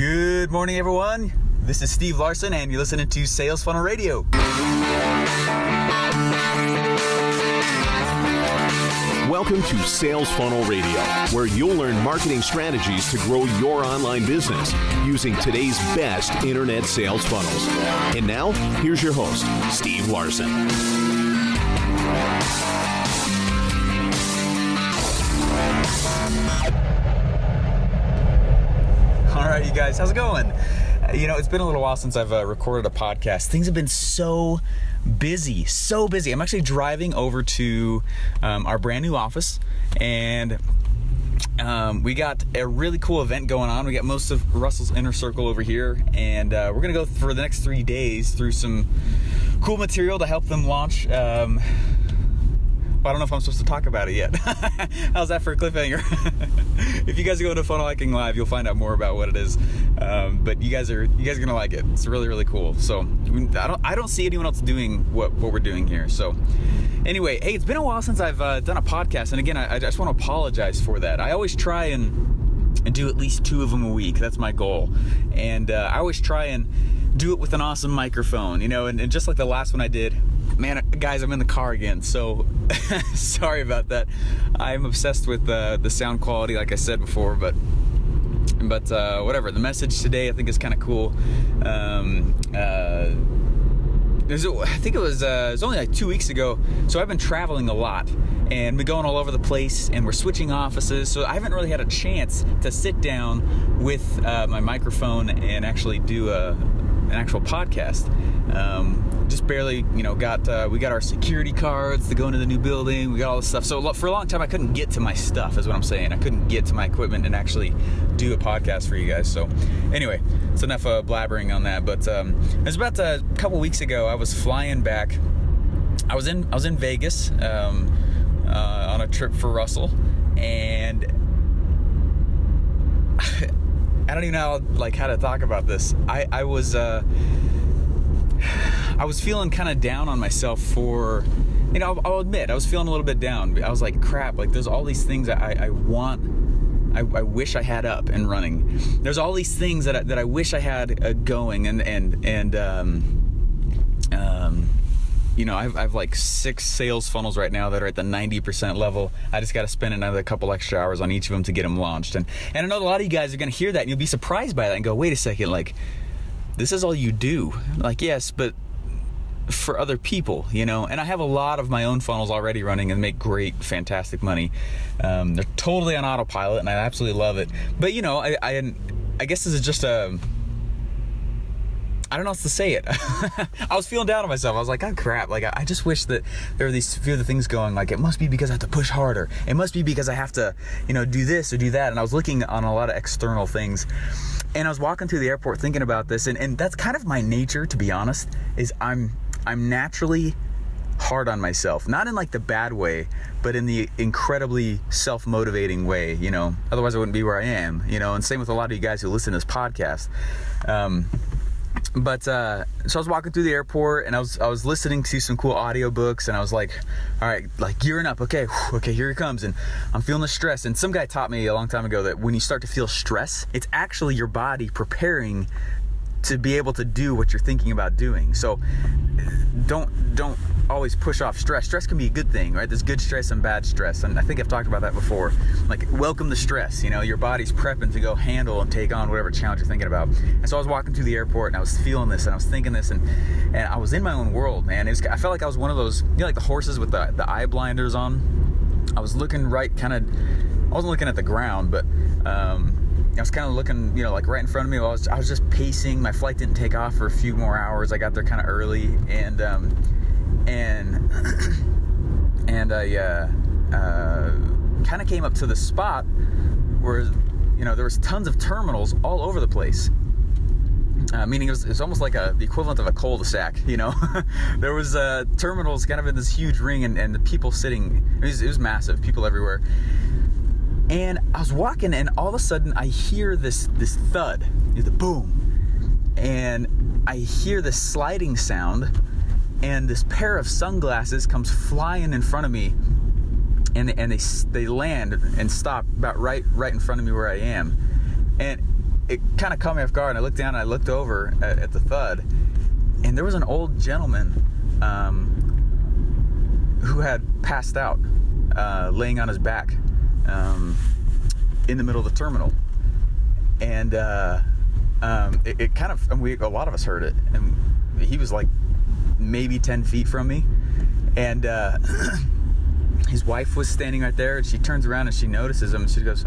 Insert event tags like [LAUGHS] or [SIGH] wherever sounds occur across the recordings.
Good morning, everyone. This is Steve Larsen, and you're listening to Sales Funnel Radio. Welcome to Sales Funnel Radio, where you'll learn marketing strategies to grow your online business using today's best internet sales funnels. And now, here's your host, Steve Larsen. Right, you guys, how's it going? Uh, You know, it's been a little while since I've uh, recorded a podcast. Things have been so busy, so busy. I'm actually driving over to um, our brand new office, and um, we got a really cool event going on. We got most of Russell's inner circle over here, and uh, we're gonna go for the next three days through some cool material to help them launch. Um, I don't know if I'm supposed to talk about it yet. [LAUGHS] How's that for a cliffhanger? [LAUGHS] if you guys go to Funnel Hacking Live, you'll find out more about what it is. Um, but you guys are you guys are gonna like it. It's really really cool. So I don't I don't see anyone else doing what what we're doing here. So anyway, hey, it's been a while since I've uh, done a podcast, and again, I, I just want to apologize for that. I always try and and do at least two of them a week. That's my goal, and uh, I always try and do it with an awesome microphone, you know. And, and just like the last one I did, man, guys, I'm in the car again, so [LAUGHS] sorry about that. I'm obsessed with uh, the sound quality, like I said before, but but uh, whatever. The message today, I think, is kind of cool. Um, uh, I think it was uh, it was only like two weeks ago. So I've been traveling a lot and been going all over the place, and we're switching offices. So I haven't really had a chance to sit down with uh, my microphone and actually do a an actual podcast. Um, just barely, you know, got uh, we got our security cards to go into the new building. We got all this stuff. So for a long time, I couldn't get to my stuff. Is what I'm saying. I couldn't get to my equipment and actually do a podcast for you guys. So anyway, it's enough uh, blabbering on that. But um, it was about a couple weeks ago. I was flying back. I was in I was in Vegas um, uh, on a trip for Russell, and I don't even know how, like how to talk about this. I I was uh, [SIGHS] I was feeling kind of down on myself for you know I'll, I'll, admit I was feeling a little bit down. I was like crap. Like there's all these things I, I want. I, I, wish I had up and running. There's all these things that I, that I wish I had uh, going and and and um, um, you know, I've, I've like six sales funnels right now that are at the 90% level. I just got to spend another couple extra hours on each of them to get them launched. And, and I know a lot of you guys are going to hear that and you'll be surprised by that and go, wait a second, like, this is all you do. Like, yes, but for other people, you know, and I have a lot of my own funnels already running and make great, fantastic money. Um, they're totally on autopilot and I absolutely love it. But, you know, I, I, I guess this is just a, I don't know how to say it. [LAUGHS] I was feeling down on myself. I was like, oh crap. Like, I just wish that there were these few of the things going. Like, it must be because I have to push harder. It must be because I have to, you know, do this or do that. And I was looking on a lot of external things. And I was walking through the airport thinking about this. And, and that's kind of my nature, to be honest, is I'm, I'm naturally hard on myself. Not in like the bad way, but in the incredibly self-motivating way, you know. Otherwise I wouldn't be where I am, you know. And same with a lot of you guys who listen to this podcast. Um, but uh, so I was walking through the airport and I was I was listening to some cool audiobooks and I was like, all right, like gearing up. Okay, whew, okay, here it comes. And I'm feeling the stress. And some guy taught me a long time ago that when you start to feel stress, it's actually your body preparing to be able to do what you're thinking about doing. So don't don't always push off stress. Stress can be a good thing, right? There's good stress and bad stress. And I think I've talked about that before. Like welcome the stress, you know, your body's prepping to go handle and take on whatever challenge you're thinking about. And so I was walking through the airport and I was feeling this and I was thinking this and and I was in my own world, man. It was I felt like I was one of those, you know, like the horses with the, the eye blinders on. I was looking right kind of I wasn't looking at the ground, but um I was kind of looking, you know, like right in front of me. I was, I was just pacing. My flight didn't take off for a few more hours. I got there kind of early, and um, and [CLEARS THROAT] and I uh, uh, kind of came up to the spot where, you know, there was tons of terminals all over the place. Uh, meaning it was, it was, almost like a, the equivalent of a cul-de-sac, you know. [LAUGHS] there was uh, terminals kind of in this huge ring, and, and the people sitting. It was, it was massive, people everywhere. And I was walking, and all of a sudden, I hear this this thud, the boom, and I hear this sliding sound, and this pair of sunglasses comes flying in front of me, and and they they land and stop about right right in front of me where I am, and it kind of caught me off guard. And I looked down and I looked over at, at the thud, and there was an old gentleman um, who had passed out, uh, laying on his back. Um, in the middle of the terminal, and uh, um, it, it, kind of we a lot of us heard it, and he was like maybe ten feet from me, and. Uh, [CLEARS THROAT] his wife was standing right there, and she turns around and she notices him, and she goes,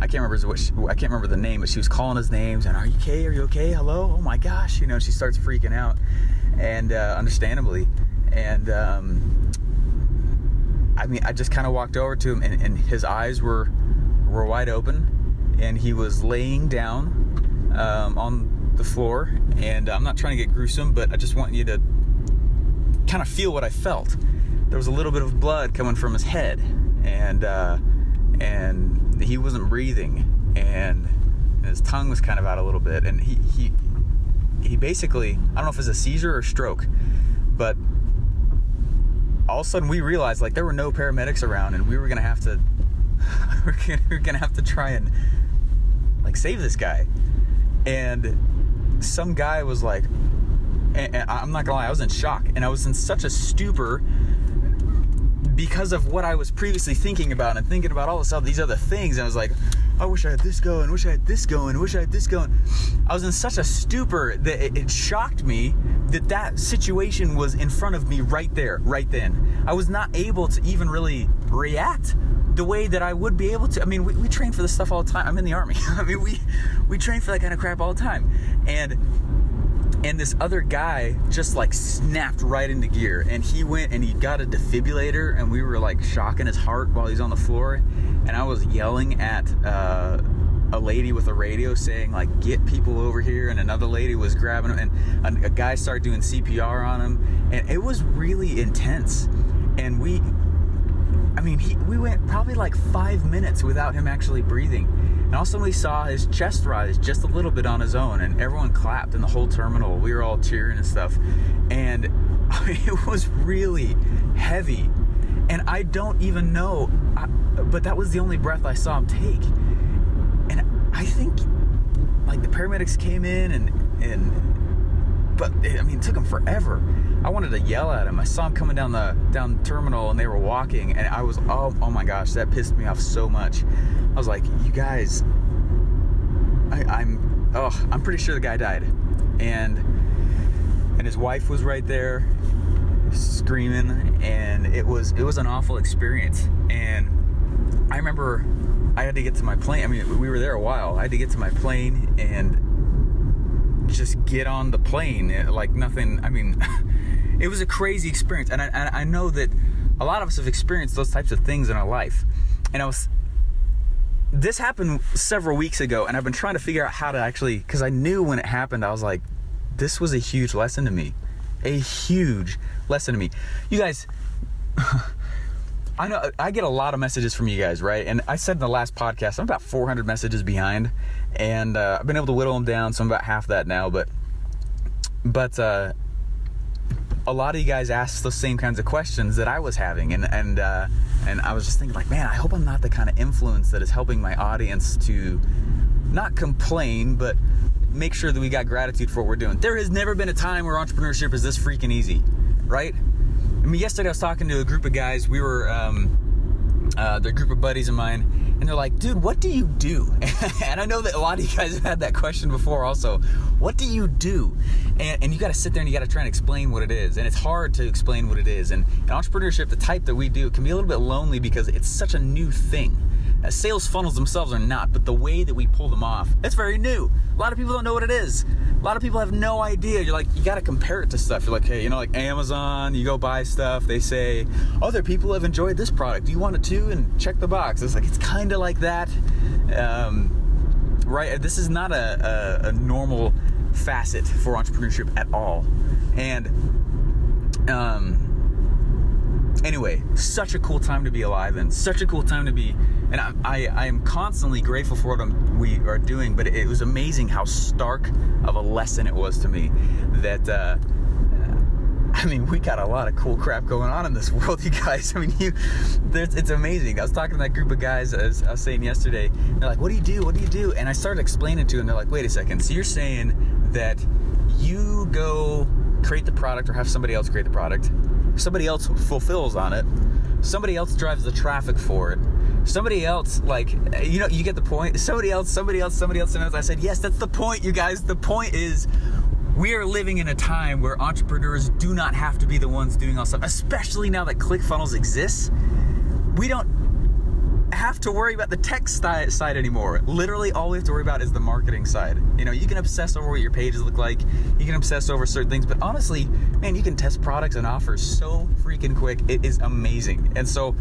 I can't remember what she, I can't remember the name, but she was calling his names and are you okay? Are you okay? Hello? Oh my gosh! You know, she starts freaking out, and uh, understandably, and um, I mean, I just kind of walked over to him, and, and, his eyes were were wide open, and he was laying down um, on the floor, and I'm not trying to get gruesome, but I just want you to kind of feel what I felt. There was a little bit of blood coming from his head, and uh, and he wasn't breathing and his tongue was kind of out a little bit and he he he basically I don't know if it's a seizure or stroke but all of a sudden we realized like there were no paramedics around and we were gonna have to [LAUGHS] we we're gonna have to try and like save this guy and some guy was like and, and I'm not gonna lie I was in shock and I was in such a stupor because of what I was previously thinking about and thinking about all this other these other things. And I was like, I wish I had this going, wish I had this going, wish I had this going. I was in such a stupor that it, it shocked me that that situation was in front of me right there, right then. I was not able to even really react the way that I would be able to. I mean, we, we train for this stuff all the time. I'm in the army. [LAUGHS] I mean, we we train for that kind of crap all the time, and and this other guy just like snapped right into gear and he went and he got a defibrillator and we were like shocking his heart while he's on the floor and i was yelling at uh, a lady with a radio saying like get people over here and another lady was grabbing him and a, a guy started doing cpr on him and it was really intense and we i mean he, we went probably like five minutes without him actually breathing and also we saw his chest rise just a little bit on his own, and everyone clapped in the whole terminal. We were all cheering and stuff. And [LAUGHS] it was really heavy. And I don't even know, but that was the only breath I saw him take. And I think, like, the paramedics came in and, and, but I mean, it took him forever. I wanted to yell at him. I saw him coming down the down the terminal, and they were walking, and I was oh oh my gosh, that pissed me off so much. I was like, you guys, I, I'm, oh, I'm pretty sure the guy died, and and his wife was right there, screaming, and it was it was an awful experience. And I remember I had to get to my plane. I mean, we were there a while. I had to get to my plane and just get on the plane like nothing. I mean, [LAUGHS] it was a crazy experience, and I, and I know that a lot of us have experienced those types of things in our life. And I was this happened several weeks ago, and I've been trying to figure out how to actually, because I knew when it happened, I was like, this was a huge lesson to me. A huge lesson to me. You guys, [LAUGHS] I know I get a lot of messages from you guys, right? And I said in the last podcast, I'm about 400 messages behind, and uh, I've been able to whittle them down, so I'm about half that now. But, but uh, a lot of you guys asked the same kinds of questions that I was having, and and uh, and I was just thinking like, man, I hope I'm not the kind of influence that is helping my audience to not complain, but make sure that we got gratitude for what we're doing. There has never been a time where entrepreneurship is this freaking easy, right? I mean, yesterday I was talking to a group of guys. We were, um, uh, a group of buddies of mine and they're like, dude, what do you do? [LAUGHS] and I know that a lot of you guys have had that question before also. What do you do? And, and you got to sit there and you got to try and explain what it is. And it's hard to explain what it is. And, and entrepreneurship, the type that we do, can be a little bit lonely because it's such a new thing. Sales funnels themselves are not, but the way that we pull them off, it's very new. A lot of people don't know what it is. A lot of people have no idea. You're like, you got to compare it to stuff. You're like, hey, you know, like Amazon, you go buy stuff. They say, other people have enjoyed this product. Do you want it too? And check the box. It's like, it's kind of like that. Um, right? This is not a, a, a normal facet for entrepreneurship at all. And, um, anyway, such a cool time to be alive and such a cool time to be. And I, I, I am constantly grateful for what I'm, we are doing, but it, was amazing how stark of a lesson it was to me that uh, I mean, we got a lot of cool crap going on in this [LAUGHS] world, you guys. I mean, you, it's amazing. I was talking to that group of guys, as I was saying yesterday. They're like, "What do you do? What do you do?" And I started explaining to them. They're like, "Wait a second. So you're saying that you go create the product or have somebody else create the product, somebody else fulfills on it, somebody else drives the traffic for it." Somebody else, like, you know, you get the point. Somebody else, somebody else, somebody else. And I said, yes, that's the point, you guys. The point is we are living in a time where entrepreneurs do not have to be the ones doing all stuff, especially now that ClickFunnels exists. We don't have to worry about the tech side anymore. Literally, all we have to worry about is the marketing side. You know, you can obsess over what your pages look like, you can obsess over certain things, but honestly, man, you can test products and offers so freaking quick. It is amazing. And so,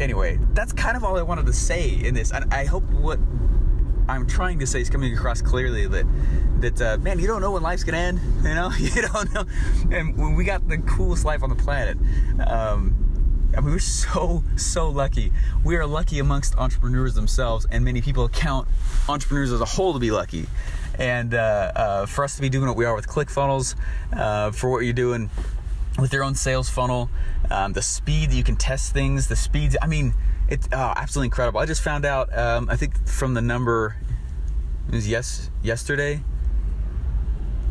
anyway, that's kind of all I wanted to say in this. And I hope what I'm trying to say is coming across clearly that that uh, man, you don't know when life's gonna end. You know, [LAUGHS] you don't know. And we got the coolest life on the planet, um, I mean, we're so so lucky. We are lucky amongst entrepreneurs themselves, and many people count entrepreneurs as a whole to be lucky. And uh, uh, for us to be doing what we are with ClickFunnels, uh, for what you're doing with your own sales funnel, um, the speed that you can test things, the speeds. I mean, it's oh, absolutely incredible. I just found out. Um, I think from the number it was yes yesterday.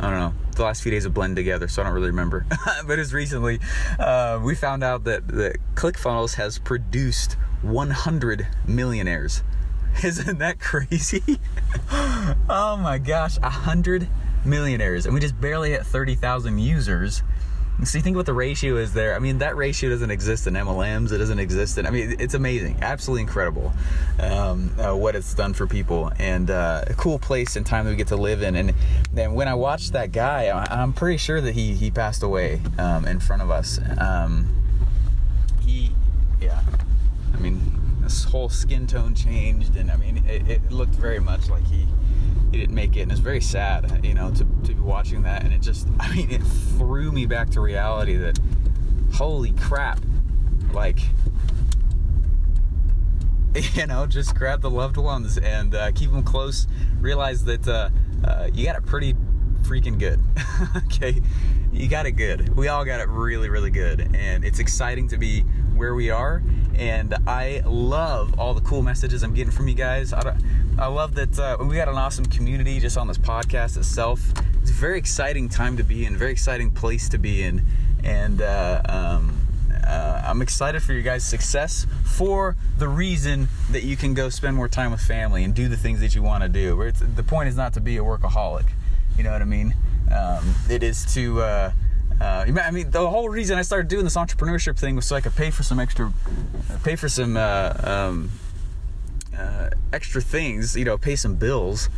I don't know. The last few days have blended together, so I don't really remember. [LAUGHS] but as recently, uh, we found out that that ClickFunnels has produced 100 millionaires. [LAUGHS] Isn't that crazy? [LAUGHS] oh my gosh, 100 millionaires, and we just barely hit 30,000 users so you think what the ratio is there. I mean, that ratio doesn't exist in MLMs. It doesn't exist in. I mean, it's amazing, absolutely incredible, um, uh, what it's done for people, and uh, a cool place and time that we get to live in. And then when I watched that guy, I'm pretty sure that he he passed away um, in front of us. Um, he, yeah, I mean, his whole skin tone changed, and I mean, it, it looked very much like he he didn't make it, and it's very sad, you know, to, to be watching that. And it just, [LAUGHS] I mean, it threw me back to reality that, holy crap, like, [LAUGHS] you know, just grab the loved ones and uh, keep them close. Realize that uh, uh, you got it pretty freaking good. [LAUGHS] okay, you got it good. We all got it really, really good, and it's exciting to be where we are. And I love all the cool messages I'm getting from you guys. I, I love that uh, we got an awesome community just on this podcast itself. It's a very exciting time to be in, very exciting place to be in, and uh, um, uh, I'm excited for your guys' success for the reason that you can go spend more time with family and do the things that you want to do. the point is not to be a workaholic. You know what I mean? Um, it is to uh, uh, I mean, the whole reason I started doing this entrepreneurship thing was so I could pay for some extra, pay for some uh, um, uh, extra things, you know, pay some bills,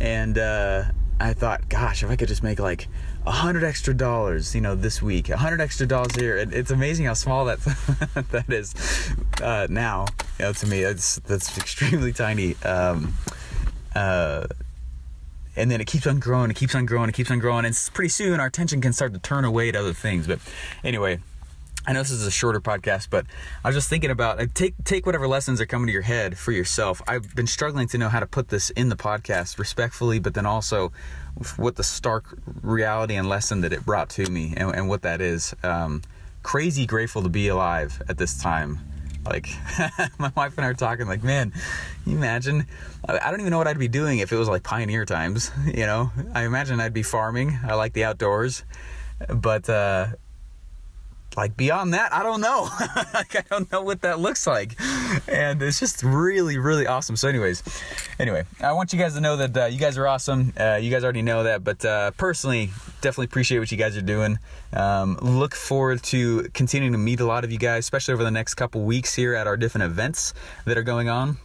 and uh, I thought, gosh, if I could just make like a hundred extra dollars, you know, this week, a hundred extra dollars here, it, it's amazing how small that [LAUGHS] that is uh, now. You know, to me, that's that's extremely tiny. Um, uh, and then it keeps on growing, it keeps on growing, it keeps on growing, and pretty soon our attention can start to turn away to other things. But anyway, I know this is a shorter podcast, but I was just thinking about take take whatever lessons are coming to your head for yourself. I've been struggling to know how to put this in the podcast respectfully, but then also what the stark reality and lesson that it brought to me and, and what that is. Um, crazy grateful to be alive at this time. Like [LAUGHS] my wife and I are talking, like, man, you imagine? I don't even know what I'd be doing if it was like pioneer times. [LAUGHS] You know, I imagine I'd be farming. I like the outdoors, but uh, like beyond that, I don't know. [LAUGHS] like I don't know what that looks like, and it's just really, really awesome. So, anyways, anyway, I want you guys to know that uh, you guys are awesome. Uh, you guys already know that, but uh, personally, definitely appreciate what you guys are doing. Um, look forward to continuing to meet a lot of you guys, especially over the next couple weeks here at our different events that are going on,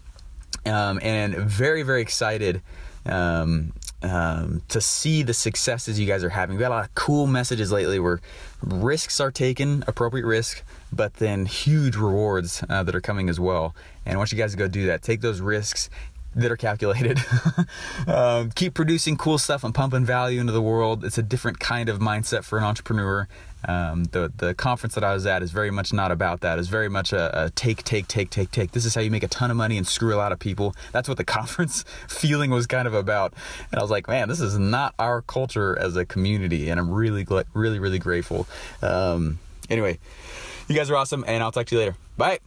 um, and very, very excited. Um, um, to see the successes you guys are having. We've got a lot of cool messages lately where risks are taken, appropriate risk, but then huge rewards uh, that are coming as well. And I want you guys to go do that. Take those risks, that are calculated. [LAUGHS] um, keep producing cool stuff and pumping value into the world. It's a different kind of mindset for an entrepreneur. Um, the the conference that I was at is very much not about that. It's very much a, a, take, take, take, take, take. This is how you make a ton of money and screw a lot of people. That's what the [LAUGHS] conference feeling was kind of about. And I was like, man, this is not our culture as a community, and I'm really, really, really grateful. Um, anyway, you guys are awesome, and I'll talk to you later. Bye.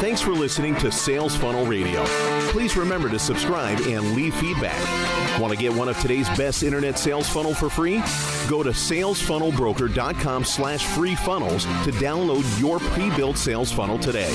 Thanks for listening to Sales Funnel Radio. Please remember to subscribe and leave feedback. Want to get one of today's best internet sales funnel for free? Go to salesfunnelbroker.com slash free funnels to download your pre-built sales funnel today.